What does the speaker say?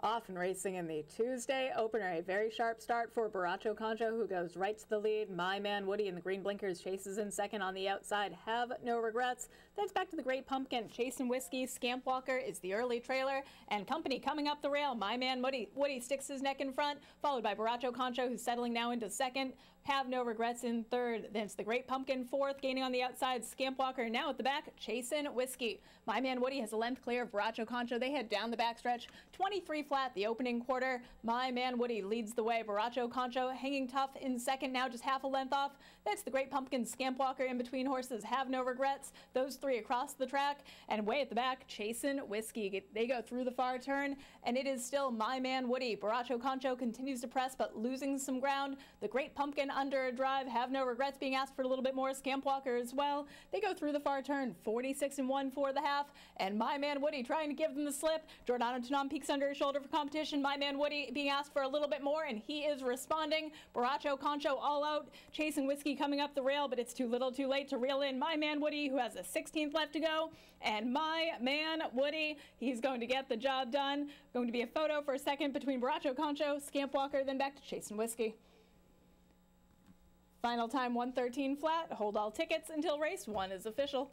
Off and racing in the Tuesday opener. A very sharp start for Borracho Concho, who goes right to the lead. My man Woody in the green blinkers chases in second on the outside. Have no regrets. Then it's back to the Great Pumpkin. Chasing Whiskey. Scamp Walker is the early trailer. And company coming up the rail. My man Woody, Woody sticks his neck in front, followed by Borracho Concho, who's settling now into second. Have no regrets in third. Then it's the Great Pumpkin fourth, gaining on the outside. Scamp Walker now at the back, chasing Whiskey. My man Woody has a length clear of Borracho Concho. They head down the backstretch. 23 flat the opening quarter. My man Woody leads the way. Borracho Concho hanging tough in second now, just half a length off. That's the Great Pumpkin Scamp Walker in between horses. Have no regrets. Those three across the track and way at the back, chasing Whiskey. They go through the far turn, and it is still my man Woody. Borracho Concho continues to press, but losing some ground. The Great Pumpkin under a drive. Have no regrets being asked for a little bit more. Scamp Walker as well. They go through the far turn, 46 and 1 for the half, and my man Woody trying to give them the slip. Giordano Tanan peeks under his shoulder for competition. My man Woody being asked for a little bit more, and he is responding. Borracho Concho all out, chasing Whiskey coming up the rail, but it's too little too late to reel in my man Woody, who has a 16th left to go. And my man Woody, he's going to get the job done. Going to be a photo for a second between Borracho Concho, Scamp Walker, then back to chasing Whiskey. Final time 113 flat. Hold all tickets until race one is official.